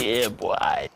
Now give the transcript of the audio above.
yeah, boy.